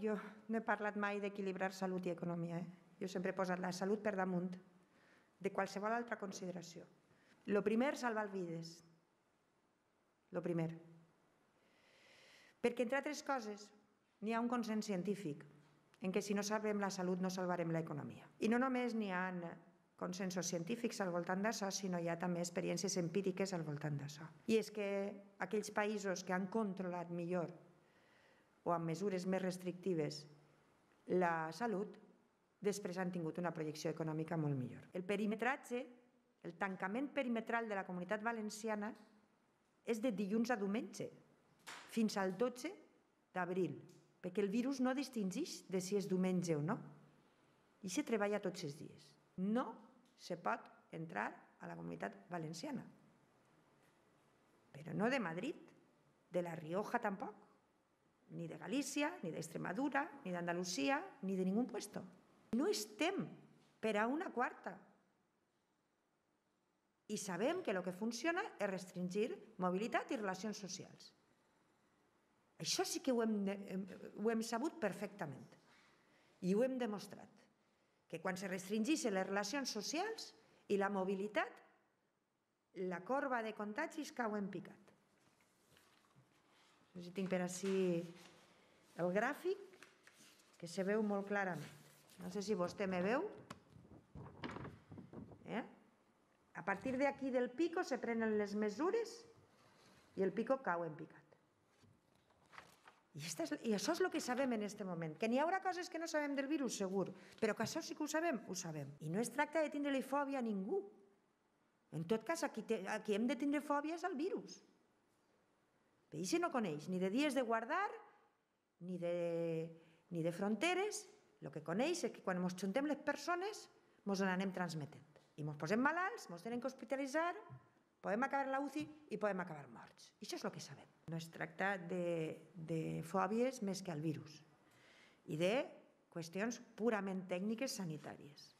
Jo no he parlat mai d'equilibrar salut i economia. Eh? Jo sempre he posat la salut per damunt de qualsevol altra consideració. Lo primer, salvar vides. Lo primer. Perquè, entre altres coses, n'hi ha un consens científic en què si no salvem la salut no salvarem l'economia. I no només n'hi ha consensos científics al voltant d'això, sinó hi ha també experiències empíriques al voltant d'això. I és que aquells països que han controlat millor o amb mesures més restrictives la salut, després han tingut una projecció econòmica molt millor. El perimetratge, el tancament perimetral de la comunitat valenciana és de dilluns a diumenge, fins al 12 d'abril, perquè el virus no distingeix de si és diumenge o no. I se treballa tots els dies. No se pot entrar a la comunitat valenciana. Però no de Madrid, de La Rioja tampoc, ni de Galícia, ni d'Extremadura, ni d'Andalusia, ni de ningú puesto. No estem per a una quarta. I sabem que el que funciona és restringir mobilitat i relacions socials. Això sí que ho hem, ho hem sabut perfectament. I ho hem demostrat. Que quan se restringeixen les relacions socials i la mobilitat, la corba de contagis cau en picat. No sé si tinc per així el gràfic, que se veu molt clarament. No sé si vostè me veu. Eh? A partir de aquí del pico se prenen les mesures i el pico cau en picat. I, és, I això és el que sabem en aquest moment. Que n'hi haurà coses que no sabem del virus, segur, però que això sí que ho sabem, ho sabem. I no es tracta de tindre-li fòbia a ningú. En tot cas, aquí, te, aquí hem de tindre fòbia és al virus. Si no coneix ni de dies de guardar, ni de, ni de fronteres, el que coneix és que quan ens juntem les persones ens anem transmetent. I ens posem malalts, ens tenen que hospitalitzar, podem acabar en la UCI i podem acabar morts. I això és el que sabem. No es tracta de, de fòbies més que al virus i de qüestions purament tècniques sanitàries.